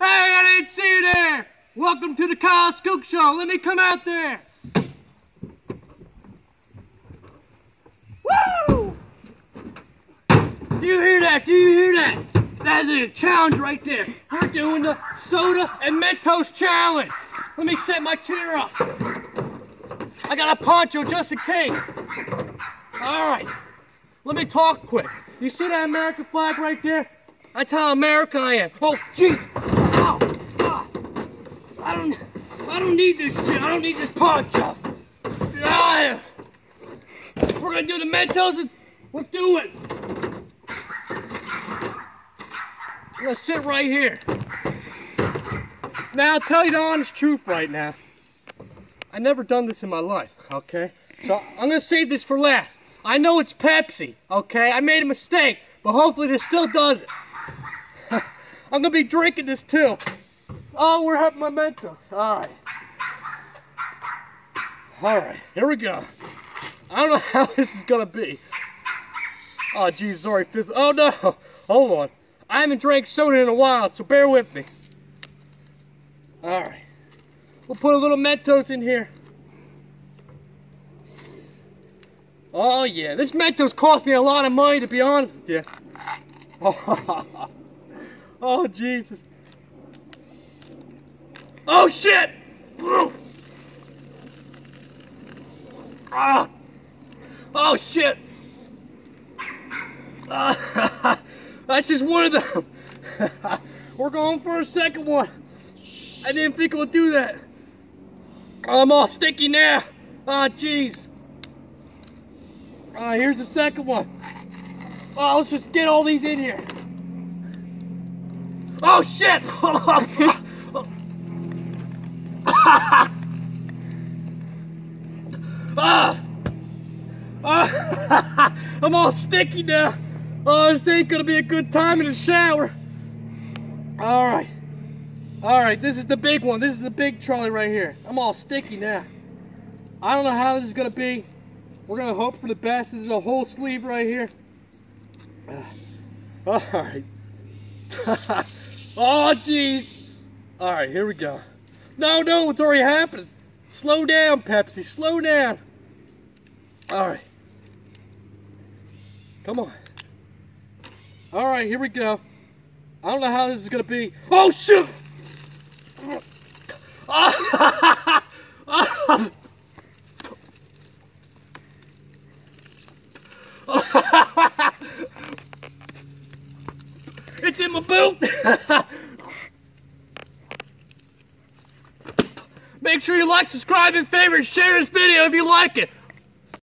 Hey, I didn't see you there. Welcome to the Kyle Skook Show. Let me come out there. Woo! Do you hear that? Do you hear that? That is a challenge right there. We're doing the soda and Mentos challenge. Let me set my chair up. I got a poncho just in case. All right. Let me talk quick. You see that American flag right there? That's how American I am. Oh, jeez. I don't, I don't need this shit. I don't need this poncho. Ah. We're gonna do the Mentos and let's do it. Gonna sit right here. Now, I'll tell you the honest truth right now. I never done this in my life, okay? So I'm gonna save this for last. I know it's Pepsi, okay? I made a mistake, but hopefully this still does it. I'm gonna be drinking this too. Oh, we're having momentum. Alright. Alright, here we go. I don't know how this is gonna be. Oh, geez, sorry, fizz. Oh, no. Hold on. I haven't drank soda in a while, so bear with me. Alright. We'll put a little Mentos in here. Oh, yeah. This Mentos cost me a lot of money, to be honest with you. Oh, oh Jesus. Oh, shit! Ah! Oh, shit! Ah, that's just one of them. We're going for a second one. I didn't think would do that. I'm all sticky now. Oh, jeez. Right, here's the second one. Oh, let's just get all these in here. Oh, shit! ah! Ah! I'm all sticky now. Oh, this ain't gonna be a good time in the shower. All right. All right, this is the big one. This is the big trolley right here. I'm all sticky now. I don't know how this is gonna be. We're gonna hope for the best. This is a whole sleeve right here. All right. oh, jeez. All right, here we go. No, no, it's already happened. Slow down, Pepsi. Slow down. All right. Come on. All right, here we go. I don't know how this is gonna be. Oh shoot! it's in my boot. Make sure you like, subscribe, and favorite, share this video if you like it.